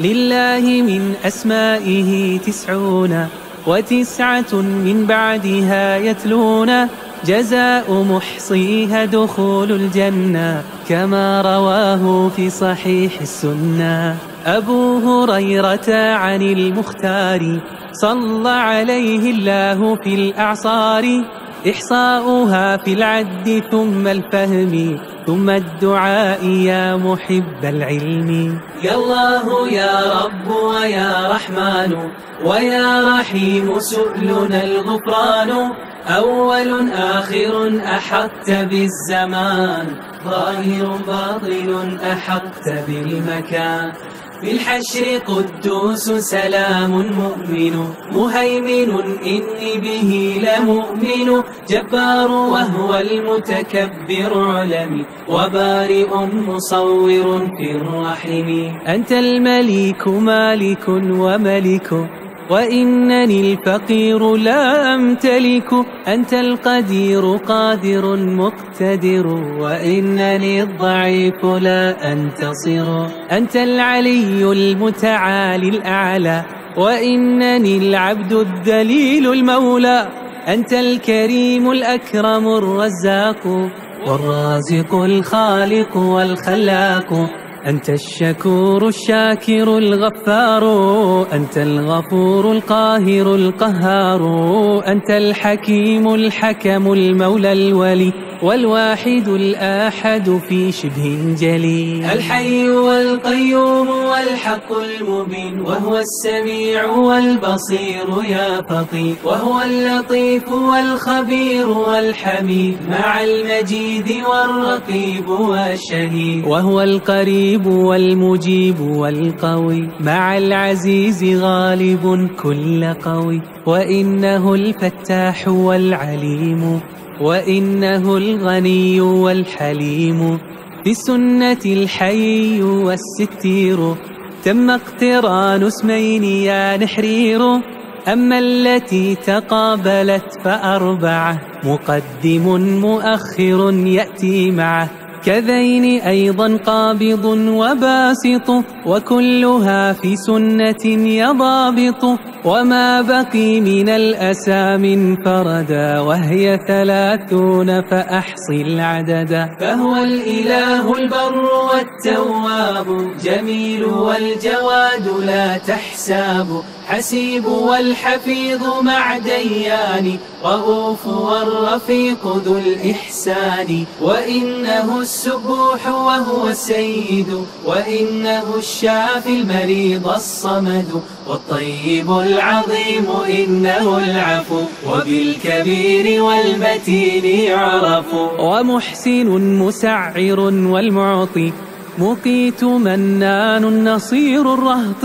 لله من أسمائه تسعون وتسعة من بعدها يتلون. جزاء محصيها دخول الجنة كما رواه في صحيح السنة. أبو هريرة عن المختار صلى عليه الله في الأعصار. إحصاؤها في العد ثم الفهم ثم الدعاء يا محب العلم. يا الله يا رب ويا رحمن ويا رحيم سؤلنا الغفران. أول آخر أحقت بالزمان ظاهر باطن أحقت بالمكان. في الحشر قدوس سلام مؤمن مهيمن إني به لمؤمن. جبار وهو المتكبر علمي وبارئ مصور في الرحم. أنت المليك مالك وملك وإنني الفقير لا أمتلك أنت القدير قادر مقتدر وإنني الضعيف لا أنتصر أنت العلي المتعالي الأعلى وإنني العبد الذليل المولى أنت الكريم الأكرم الرزاق والرازق الخالق والخلاق. أنت الشكور الشاكر الغفار أنت الغفور القاهر القهار أنت الحكيم الحكم المولى الولي. والواحد الآحد في شبه جلي الحي والقيوم والحق المبين وهو السميع والبصير يا فطي وهو اللطيف والخبير والحميد مع المجيد والرقيب والشهيد. وهو القريب والمجيب والقوي مع العزيز غالب كل قوي وإنه الفتاح والعليم وإنه الغني والحليم في السنة الحي والستير. تم اقتران اسمين يا نحرير. أما التي تقابلت فأربعة. مقدم مؤخر يأتي معه. كذين أيضا قابض وباسط. وكلها في سنة يضابط. وما بقي من الأسام انفردا وهي ثلاثون فأحصي العدد. فهو الإله البر والتواب جميل والجواد لا تحساب. حسيب والحفيظ مع ديان رؤوف والرفيق ذو الإحسان. وإنه السبوح وهو السيد وإنه الشافي المريض الصمد. والطيب العظيم إنه العفو وبالكبير والمتين يعرف ومحسن مسعر والمعطي مقيت منان نصير الرهط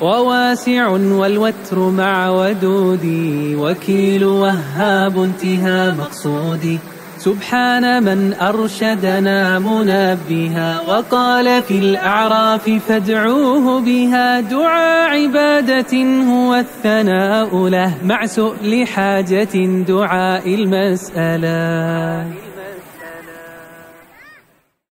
وواسع والوتر مع ودودي وكيل وهاب انتهى مقصودي. سبحان من أرشدنا منبها وقال في الأعراف فادعوه بها دعاء عبادة هو الثناء له مع سؤل حاجة دعاء المسألة.